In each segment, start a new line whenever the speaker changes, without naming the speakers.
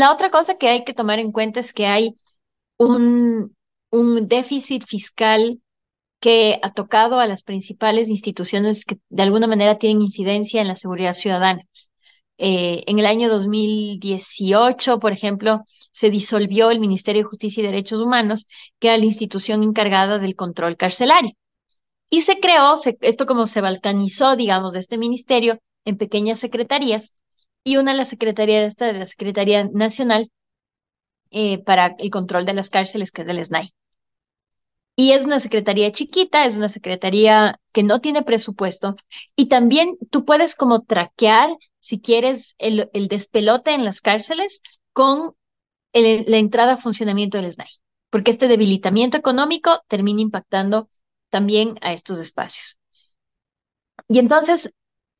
La otra cosa que hay que tomar en cuenta es que hay un, un déficit fiscal que ha tocado a las principales instituciones que de alguna manera tienen incidencia en la seguridad ciudadana. Eh, en el año 2018, por ejemplo, se disolvió el Ministerio de Justicia y Derechos Humanos, que era la institución encargada del control carcelario. Y se creó, esto como se balcanizó, digamos, de este ministerio en pequeñas secretarías, y una de las secretarías, esta de la Secretaría Nacional eh, para el Control de las Cárceles, que es del SNAI. Y es una secretaría chiquita, es una secretaría que no tiene presupuesto. Y también tú puedes como traquear, si quieres, el, el despelote en las cárceles con la entrada a funcionamiento del SNAI, porque este debilitamiento económico termina impactando también a estos espacios. Y entonces,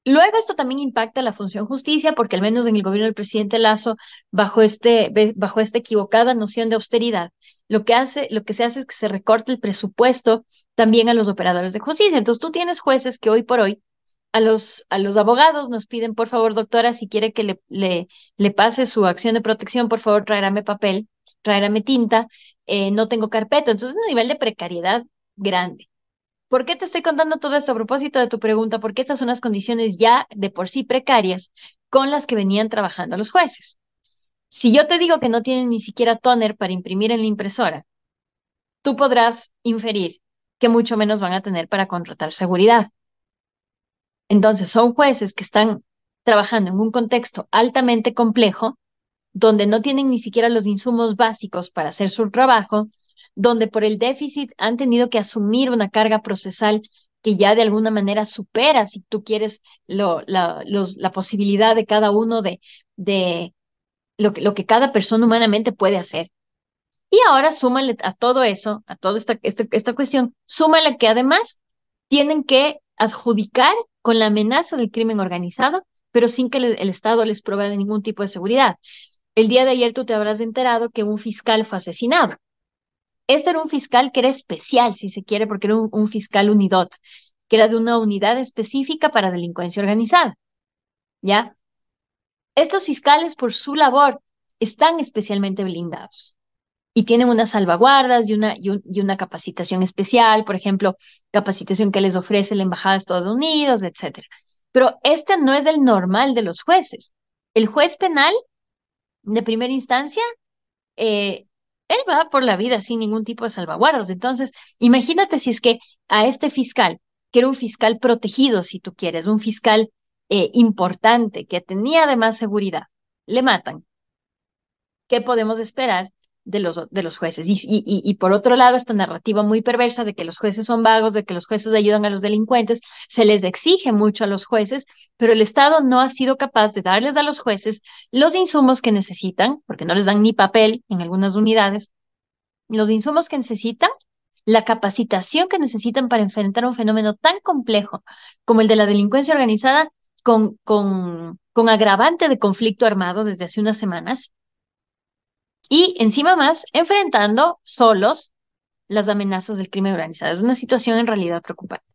luego esto también impacta la función justicia, porque al menos en el gobierno del presidente Lazo, bajo, este, bajo esta equivocada noción de austeridad, lo que, hace, lo que se hace es que se recorte el presupuesto también a los operadores de justicia. Entonces, tú tienes jueces que hoy por hoy a los, a los abogados nos piden, por favor, doctora, si quiere que le, le, le pase su acción de protección, por favor, tráigame papel, tráigame tinta, eh, no tengo carpeta. Entonces, es un nivel de precariedad grande. ¿Por qué te estoy contando todo esto a propósito de tu pregunta? Porque estas son las condiciones ya de por sí precarias con las que venían trabajando los jueces. Si yo te digo que no tienen ni siquiera toner para imprimir en la impresora, tú podrás inferir que mucho menos van a tener para contratar seguridad. Entonces, son jueces que están trabajando en un contexto altamente complejo, donde no tienen ni siquiera los insumos básicos para hacer su trabajo, donde por el déficit han tenido que asumir una carga procesal que ya de alguna manera supera, si tú quieres, lo, la, la posibilidad de cada uno de, de lo que, lo que cada persona humanamente puede hacer. Y ahora súmale a todo eso, a toda esta, esta, esta cuestión, súmale que además tienen que adjudicar con la amenaza del crimen organizado, pero sin que el, Estado les provea de ningún tipo de seguridad. El día de ayer tú te habrás enterado que un fiscal fue asesinado. Este era un fiscal que era especial, si se quiere, porque era un, fiscal unidot, que era de una unidad específica para delincuencia organizada. ¿Ya? Estos fiscales, por su labor, están especialmente blindados y tienen unas salvaguardas y una, y, una capacitación especial, por ejemplo, capacitación que les ofrece la Embajada de Estados Unidos, etc. Pero este no es el normal de los jueces. El juez penal de primera instancia, eh, él va por la vida sin ningún tipo de salvaguardas. Entonces, imagínate si es que a este fiscal, que era un fiscal protegido, si tú quieres, un fiscal eh, importante que tenía además seguridad, le matan. ¿Qué podemos esperar de los, de los jueces? Y, y, y, por otro lado, esta narrativa muy perversa de que los jueces son vagos, de que los jueces ayudan a los delincuentes, se les exige mucho a los jueces, pero el Estado no ha sido capaz de darles a los jueces los insumos que necesitan, porque no les dan ni papel en algunas unidades, los insumos que necesitan la capacitación que necesitan para enfrentar un fenómeno tan complejo como el de la delincuencia organizada con, con, con agravante de conflicto armado desde hace unas semanas y encima más enfrentando solos las amenazas del crimen organizado. Es una situación en realidad preocupante.